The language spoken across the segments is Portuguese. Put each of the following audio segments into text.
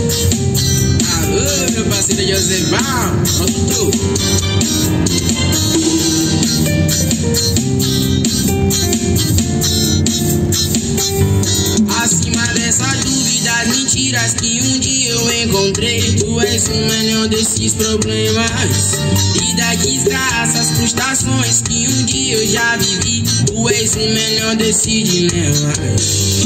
Alô, meu parceiro Josefão, produtor. Acima dessas dúvidas, mentiras que um dia eu encontrei, tu és o melhor desses problemas. E das desgraças, frustrações que um dia eu já vivi, tu és o melhor desses dilemas.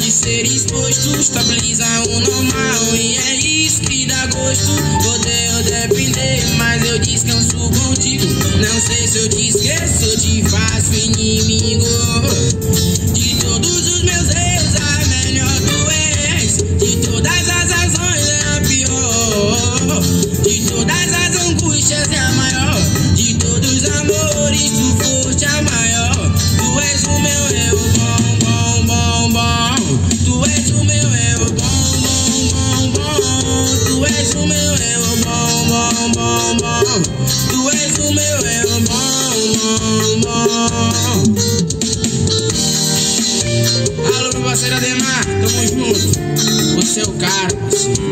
Pode ser exposto, estabiliza o normal e é isso que dá gosto. Odeio depender, mas eu descanso contigo. Não sei se eu te esqueço, te faço inimigo. És o meu erro, bom, bom, bom. Alô, meu parceiro Ademar, tamo junto. Você é o cara, parceiro.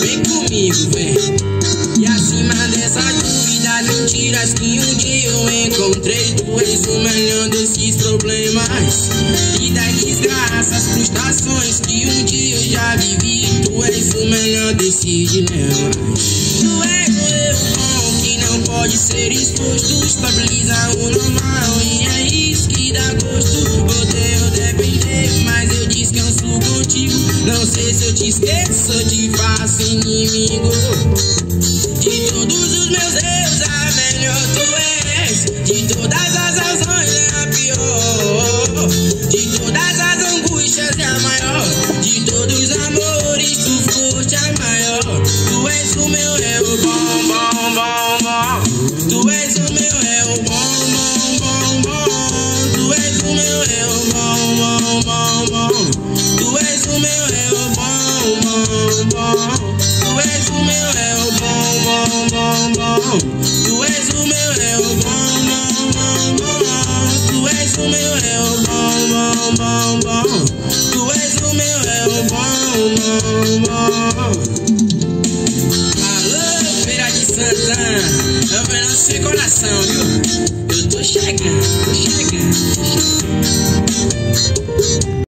Vem comigo, vem. E acima dessas dúvidas, mentiras que um dia eu encontrei, tu és o melhor problemas. E das desgraças, frustrações que um dia eu já vivi, tu és o melhor desses dilemas. Tu és o eu bom que não pode ser exposto, estabiliza o normal e é isso que dá gosto. Odeio depender, mas eu descanso contigo. Não sei se eu te esqueço, eu te faço inimigo. Tu és o meu erro, bom, bom, bom, bom. Tu és o meu erro, bom, bom, bom, bom. Tu és o meu erro, bom, bom, bom. Tu és o meu erro, bom, bom, bom, bom. Tu és o meu erro, bom, bom, bom, bom. Tu és o meu erro, bom, bom, bom, bom. Bom. Alô,